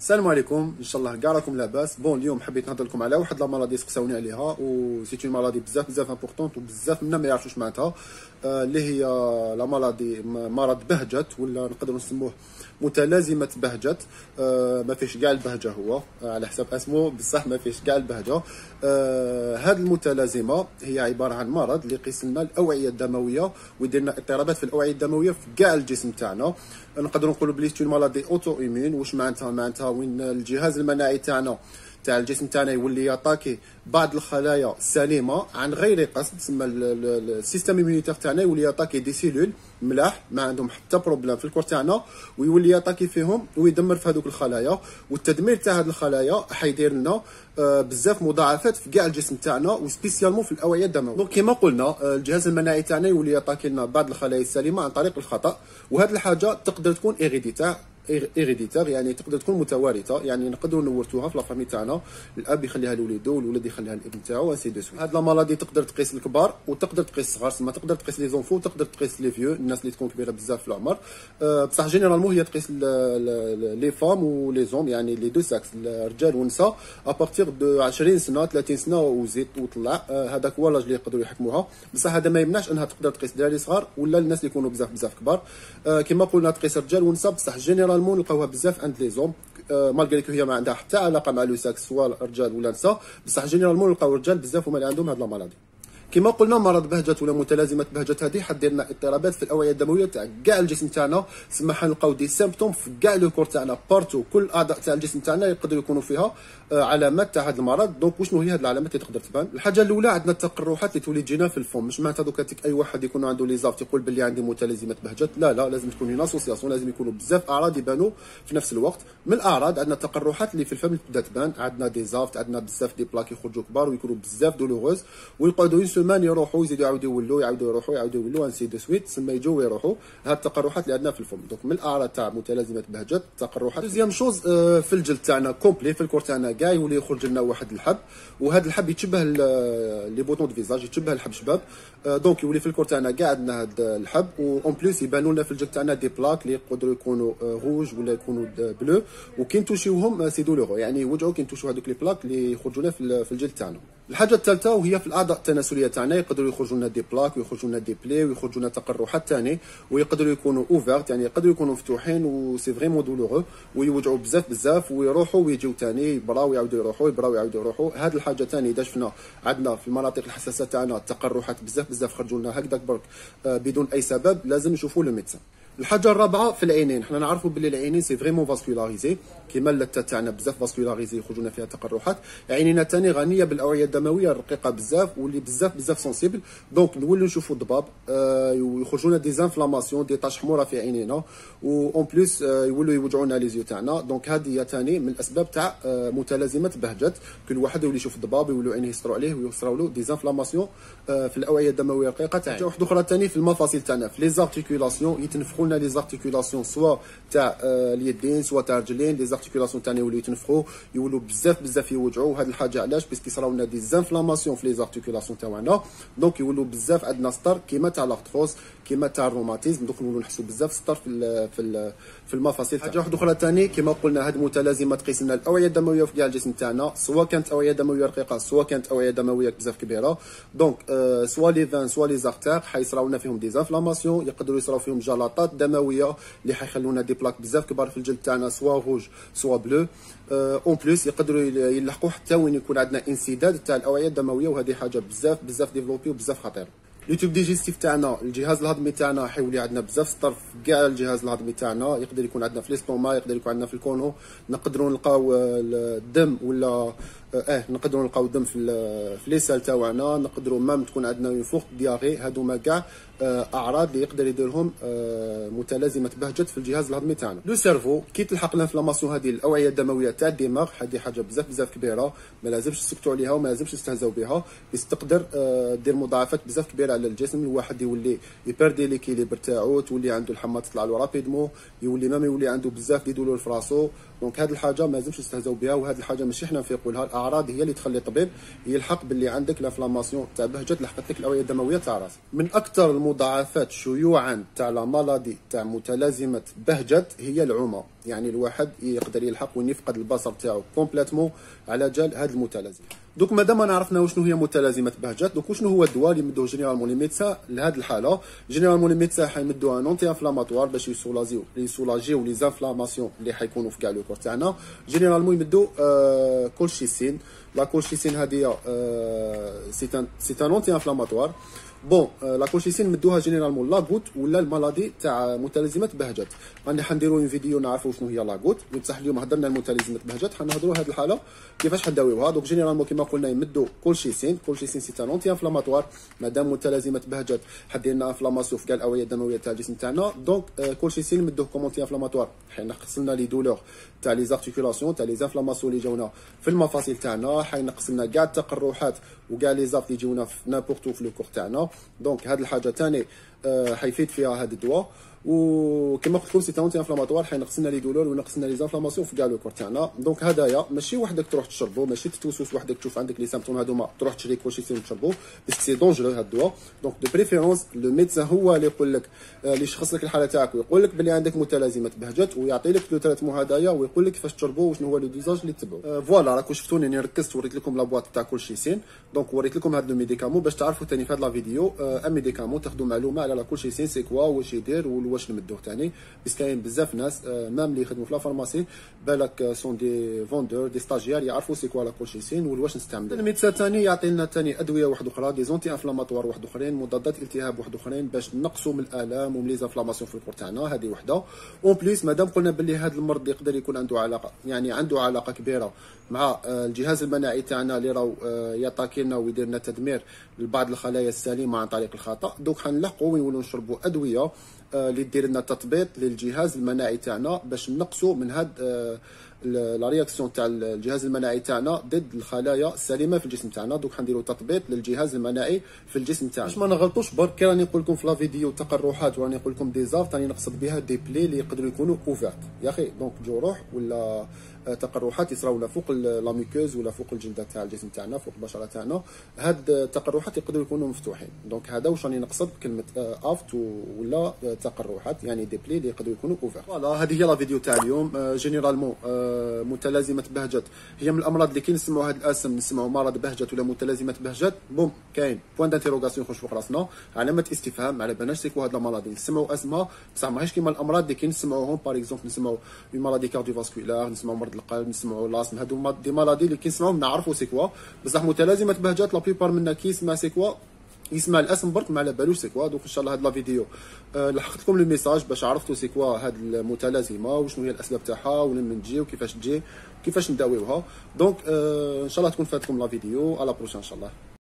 السلام عليكم. إن شاء الله كاع راكم لاباس. bon اليوم حبيت نهضر لكم على واحد la maladie سقساوني عليها و c'est une maladie بزاف بزاف importante وبزاف منا ما يعرفوش معناتها. آه، اللي هي la maladie مرض بهجت ولا نقدروا نسموه متلازمة بهجت. آه، ما فيش كاع البهجة هو. آه، على حسب اسمه. بصح ما فيش كاع البهجة. هذه المتلازمة هي عبارة عن مرض اللي يقيس لنا الأوعية الدموية ويدير لنا اضطرابات في الأوعية الدموية في كاع الجسم تاعنا. نقدروا نقولوا بلي c'est une maladie auto-immune واش معناتها معناتها وين الجهاز المناعي تاعنا تاع الجسم تاعنا يولي ي attaquer بعض الخلايا السليمه عن غير قصد تسمى ال système immunitaire تاعنا يولي ي attaquer des cellules ملاح ما عندهم حتى problème في ال corps تاعنا ويولي ي attaquer فيهم ويدمر في هذوك الخلايا والتدمير تاع هذه الخلايا حيدير لنا آه، بزاف مضاعفات في كاع الجسم تاعنا و spécialement في الأوعية الدموية. donc كما قلنا آه، الجهاز المناعي تاعنا يولي ي attaquer لنا بعض الخلايا السليمة عن طريق الخطأ وهذه الحاجة تقدر تكون héréditaire héréditaire يعني تقدر تكون متوارثة يعني نقدروا نورثوها في la famille تاعنا. الأب يخليها لوليدو والولد يخليها للابن تاعو et ainsi de suite هاد la maladie تقدر تقيس الكبار وتقدر تقيس الصغار ما تقدر تقيس les enfants وتقدر تقيس les vieux الناس اللي تكون كبيرة بزاف في العمر. أه بصح généralement هي تقيس les femmes و les hommes يعني les deux sexes الرجال والنساء à partir de 20 سنة 30 سنة وزيد وطلع أه هذاك هو l'âge اللي يقدروا يحكموها. بصح هذا ما يمنعش أنها تقدر تقيس دراري صغار ولا الناس اللي يكونوا بزاف بزاف كبار. أه كما قلنا تقيس رجال ونساء بصح généralement نلقاوها بزاف عند les hommes malgré que هي ما عندها حتى علاقه مع le sexe سواء رجال ولا نساء بصح généralement نلقاو رجال بزاف هما اللي عندهم هاد la maladie كما قلنا مرض بهجة ولا متلازمة بهجة هذه حدير لنا اضطرابات في الأوعية الدموية تاع كاع الجسم تاعنا. سما حنلقاو des symptômes في كاع le corps تاعنا. partout كل الاعضاء تاع الجسم تاعنا يقدروا يكونوا فيها آه، علامات تاع هذا المرض. donc وشنو هي هذه العلامات اللي تقدر تبان؟ الحاجة الأولى عندنا التقرحات اللي تولي تجينا في الفم. مش معناتها دوكا أي واحد يكون عنده les aphtes يقول باللي عندي متلازمة بهجة. لا لا لازم تكون هنا association لازم يكونوا بزاف أعراض يبانوا في نفس الوقت. من الأعراض عندنا التقرحات اللي في الفم اللي تبدأ تبان. عندنا des aphtes عندنا بزاف des plaques يخرجوا كبار ويكونوا بزاف douloureuses ويقعدوا une semaine يروحوا يزيدوا يعاودوا يولوا يعاودوا يروحوا يعاودوا يولوا ainsi de suite تسمى يجوا ويروحوا. هاد التقرحات اللي عندنا في الفم. donc من الأعراض تاع متلازمة بهجة التقرحات. deuxième chose آه، في الجلد تاعنا complet في ال corps تاعنا كاع يولي يخرج لنا واحد الحب. وهذا الحب يتشبه les boutons de visage يتشبه الحب شباب. آه، donc يولي في ال corps تاعنا كاع عندنا هذا الحب. en plus يبانوا لنا في الجلد تاعنا des plaques اللي يقدروا يكونوا rouges آه، ولا يكونوا bleus وكي نتوشيوهم c'est douloureux يعني يوجعوا كي نتوشيو هذوك les plaques اللي يخرجوا لنا في الجلد تاعنا. الحاجة الثالثة وهي في الأعضاء التناسليه تاعنا يقدروا يخرجوا لنا des plaques ويخرجوا لنا des plaies ويخرجوا لنا تقرحات ثاني ويقدروا يكونوا ouvertes يعني يقدروا يكونوا مفتوحين و c'est vraiment douloureux ويوجعوا بزاف بزاف ويروحوا ويجيو ثاني يبراو يعاودوا يروحوا يبراو يعاودوا يروحوا. هذه الحاجة ثاني إذا شفنا عندنا في المناطق الحساسة تاعنا تقرحات بزاف بزاف خرجوا لنا هكذاك برك آه، بدون أي سبب لازم نشوفوا le médecin. الحاجة الرابعة في العينين. حنا نعرفوا باللي العينين c'est vraiment vascularisé كيما اللثه تاعنا بزاف vascularisé يخرجونا فيها تقرحات. عينينا ثاني غنية بالأوعية الدموية الرقيقة بزاف واللي بزاف بزاف sensibles donc نولوا نشوفوا الضباب آه يخرجونا des inflammations des taches حمورة في عينينا. en plus آه يولوا يوجعونا les yeux تاعنا. donc هذه هي ثاني من الأسباب تاع آه متلازمة بهجت كل واحد يولي يشوف الضباب يولوا عينيه يسروا عليه ويصراو له des inflammations آه في الأوعية الدموية الرقيقة تاعنا واحدة أخرى ثاني في المفاصل تاعنا في les articulations يتنفخوا لنا les articulations soit تاع آه اليدين soit تاع الرجلين les articulations تاعنا يوليو يتنفخوا يولوا بزاف بزاف يوجعوا. وهذه الحاجة علاش؟ parce que يصراو لنا des inflammations في les articulations تاعنا. donc يولوا بزاف عندنا ستار كيما تاع l'arthrose كيما تاع الروماتيزم. donc نولوا نحسوا بزاف ستار في ال في ال في المفاصل حاجة واحدة أخرى ثاني كيما قلنا هذه المتلازمة تقيس لنا الأوعية الدموية في كاع الجسم تاعنا. سواء كانت أوعية دموية رقيقة سواء كانت أوعية دموية بزاف كبيرة. donc soit les veines soit les artères حيصراو لنا فيهم des inflammations يقدروا يصراو فيهم جلطات دمويه اللي حيخلونا des plaques بزاف كبار في الجلد تاعنا soit rouges soit bleus en plus يقدروا يلحقوا حتى وين يكون عندنا انسداد تاع الاوعيه الدمويه وهذه حاجة بزاف بزاف développée وبزاف خطيره le tube digestif تاعنا الجهاز الهضمي تاعنا حيولي عندنا بزاف سطر في كاع الجهاز الهضمي تاعنا يقدر يكون عندنا في l'estomac يقدر يكون عندنا في الكونو نقدروا نلقاو الدم ولا آه نقدروا نلقاو الدم في في les selles تاعنا نقدروا même تكون عندنا فوق diarrhée هادو كاع آه، أعراض اللي يقدر يديرهم آه، متلازمة بهجت في الجهاز الهضمي تاعنا. le cerveau كي تلحق l'inflammation هذه الأوعية الدموية تاع الدماغ هذه حاجة بزاف بزاف كبيرة ما لازمش نسكتوا عليها وما لازمش نستهزاو بها بس تقدر آه، دير مضاعفات بزاف كبيرة على الجسم الواحد يولي ي perdre l'équilibre تاعو تولي عنده الحمى تطلع له rapidement يولي ما يولي عنده بزاف des douleurs في راسو. donc هذه الحاجة ما لازمش نستهزاو بها وهذه الحاجة ماشي حنا نفيقوا لها الأعراض هي اللي تخلي الطبيب يلحق باللي عندك l'inflammation تاع بهجت لحقت لك الأوعية الدموية تاع راسك. من أكثر المضاعفات شيوعا تاع la maladie تاع متلازمة بهجت هي العمى يعني الواحد يقدر يلحق وين يفقد البصر تاعو complètement على جال هاد المتلازمة. دوك مادام عرفنا وشنو هي متلازمة بهجت دوك وشنو هو الدواء اللي يمدوه généralement les médecins لهاد الحالة؟ généralement les médecins un anti-inflammatoire باش يسولاجيو يسولاجيو les inflammations اللي حيكونوا في كاع le corps تاعنا. généralement يمدو آه colchicine la colchicine هذه c'est un c'est un anti-inflammatoire bon la colchicine مدوها généralement la goutte ولا ال maladie تاع متلازمه بهجت غادي حنديروا une vidéo نعرفوا شنو هي la goutte بصح اليوم هضرنا المتلازمه بهجت حنهضروا هذه الحاله كيفاش حنداويوها donc généralement كيما قلنا يمدوا colchicine colchicine c'est un anti-inflammatoire مادام متلازمه بهجت حدير لنا inflammation في كاع الاوعيه الدمويه تاع الجسم تاعنا donc كولشيسين مدوه comme anti-inflammatoire حينقص لنا les douleurs تاع les articulations تاع les inflammations اللي جاونا في المفاصل تاعنا حينقص لنا كاع التقرحات وكاع les aphtes اللي يجيونا في n'importe où في le corps تاعنا donc هاد الحاجة ثاني آه، حيفيد فيها هذا الدواء. وكما قلت لكم c'est anti-inflammatoire حينقص لنا les douleurs وينقص لنا les inflammations في كاع le corps تاعنا donc هدايا ماشي وحدك تروح تشربو ماشي تتوسوس وحدك تشوف عندك les symptômes هذوما تروح تشري كوشيسين وتشربو parce que c'est dangereux هاد الدواء. donc de préférence le médecin هو اللي يقول لك آه، اللي يشخص لك الحالة تاعك ويقول لك بلي عندك متلازمة بهجت ويعطي لك le traitement هدايا ويقول لك كيفاش تشربو وشنو هو le dosage اللي تبعو voilà راكم شفتوني اني ركزت وريت لكم la boîte تاع colchicine donc وريت لكم هاد le médicament باش تعرفوا ثاني في هاد la vidéo. un médicament تاخذوا معلومة على la colchicine c'est quoi واش يدير واش نمدوه ثاني بس كاين بزاف ناس même اللي يخدموا في la pharmacie بالك sont des vendeurs des stagiaires يعرفوا c'est quoi la colchicine واش نستعملوا ال médecin ثاني يعطي لنا ثاني أدوية واحد أخرى des anti-inflammatoires واحد أخرين مضادات التهاب واحد أخرين باش نقصوا من الآلام ومن les inflammations في ال corps تاعنا هذه وحدة. en plus مادام قلنا باللي هذا المرض يقدر يكون عنده علاقة يعني عنده علاقة كبيرة مع الجهاز المناعي تاعنا اللي راهو يطاكي لنا ويدير لنا تدمير لبعض الخلايا السليمة عن طريق الخطأ. دوك حنلحقوا ونولوا نشربوا أدوية اللي دير لنا تثبيط للجهاز المناعي تاعنا باش نقصوا من هاد la réaction تاع الجهاز المناعي تاعنا ضد الخلايا السليمة في الجسم تاعنا. دوك حنديروا تثبيط للجهاز المناعي في الجسم تاعنا. باش ما نغلطوش برك راني نقول لكم في la vidéo تقرحات وراني نقول لكم des aphtes راني نقصد بها des plaies اللي يقدروا يكونوا ouvertes يا أخي donc جروح ولا تقرحات يصراو فوق la muqueuse ولا فوق الجلدة تاع الجسم تاعنا فوق البشرة تاعنا. هاد التقرحات يقدروا يكونوا مفتوحين. donc هذا واش راني نقصد؟ بكلمه aphtes ولا تقرحات يعني des plaies اللي يقدروا يكونوا ouvertes voilà هذه هي la vidéo تاع اليوم. généralement متلازمة بهجت هي من الأمراض اللي كي نسمعوا هذا الأسم نسمعوا مرض بهجت ولا متلازمة بهجت boum كاين. point d'interrogation يخش فوق راسنا. علامة استفهام على بالناش c'est quoi هاد المرض. نسمعوا اسمها بصح ماهيش كيما الأمراض اللي كي نسمعوهم. par exemple نسمعوا une maladie cardiovasculaire نسمعوا مرض القلب نسمعوا l'asthme هادو des maladies اللي كي نسمعوهم نعرفوا c'est quoi بصح متلازمة بهجت la plupart منا كي يسمع c'est quoi يسمع الاسم برك ما على بالوش c'est quoi donc إن شاء الله هاد la vidéo. أه لحقت لكم ال message باش عرفتوا c'est quoi هاد المتلازمة وشنو هي الأسباب تاعها وين من تجي وكيفاش تجي وكيفاش نداويوها. donc أه إن شاء الله تكون فادتكم la vidéo. à la prochaine إن شاء الله.